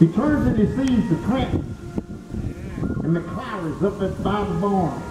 He turns and he sees the Clintons and the Clowers up at by the barn.